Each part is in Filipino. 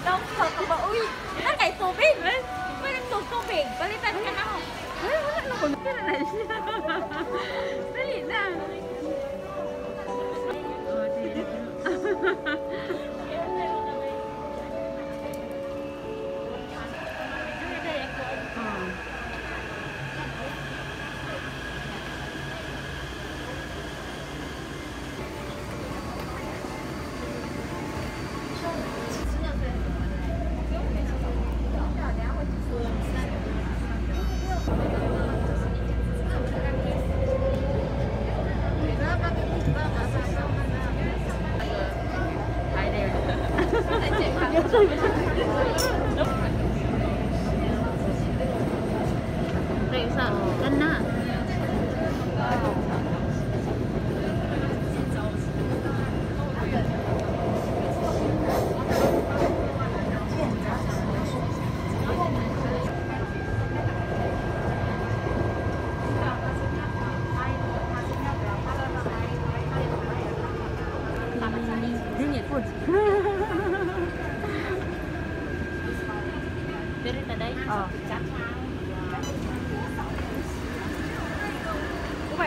Daw sa ka ba? Uy, na kay tubig. Uy, nagtug tubig. Balitan ka na. Ay, wala na ko. Dali na. Wasser. Dann nah. Better than I. Oh.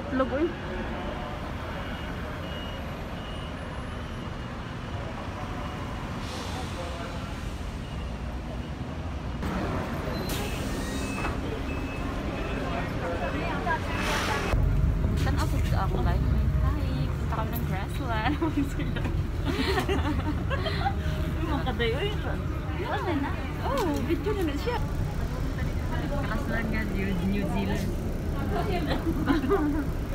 Wala na. oh, video na na siya. Grassland nga, New Zealand. ああ。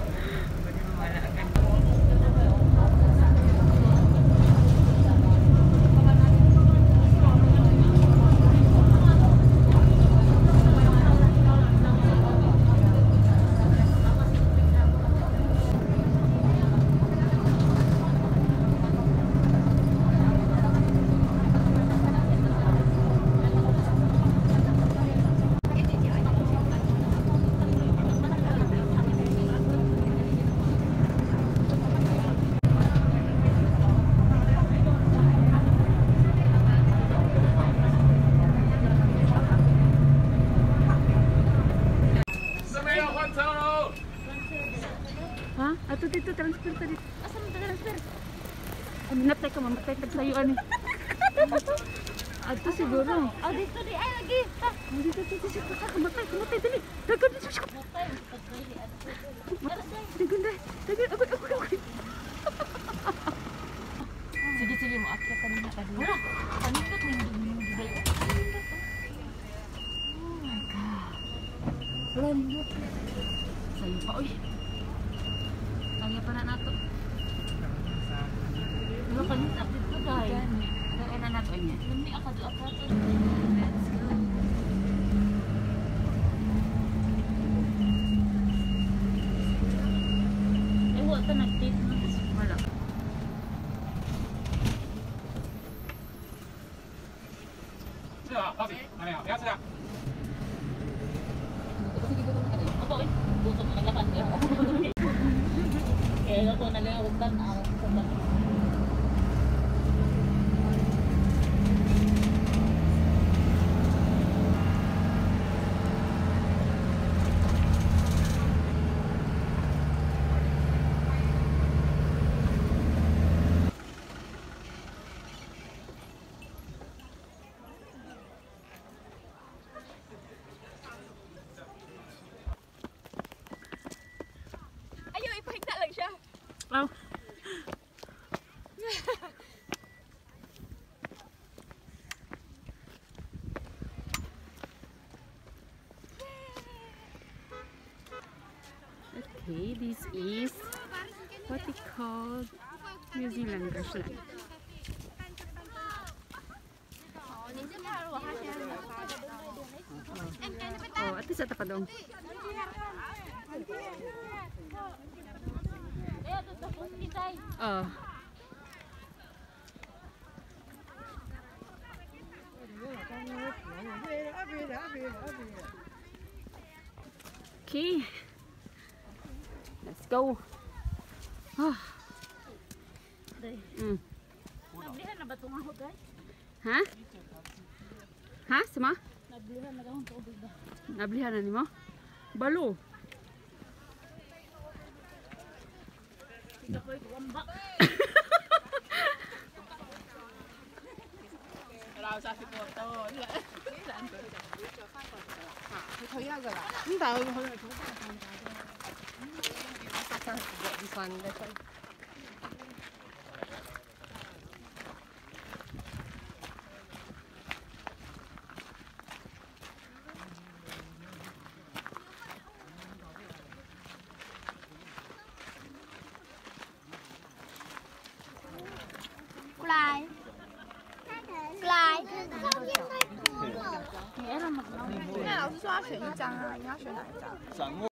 transfer tadi asal transfer minat teh kamu teh tersayuan nih atau si gorong oh di situ dia lagi tas di situ di situ tak kamu teh kamu teh ini dagan di situ dagan dah dagan aku aku aku sige sige mo akyat tadi na tadi wala panindot mo yung bibigay Oh. Lendot. Sa'yo pa, uy. kali apa nato, tuh kan sakit tuh dai dan enak natunya. Ya, aku tuh apa tuh? Apa ini? Bukan 8 ya. kaya ko na lang ako. now. okay, this is what we call New Zealand restaurant. Oh, at least ito pa doon. Oh. Okay. Let's go. Ah. Mm. Nablihan na ba itong ako guys? Ha? Ha? Sama? Nablihan na akong tubig ba? Nablihan na nimo? Balo. Hindi 佢退休噶啦，咁但係佢佢係好大放假啫。十三月份嘅退。過 老师说要选一张啊，你要选哪一张？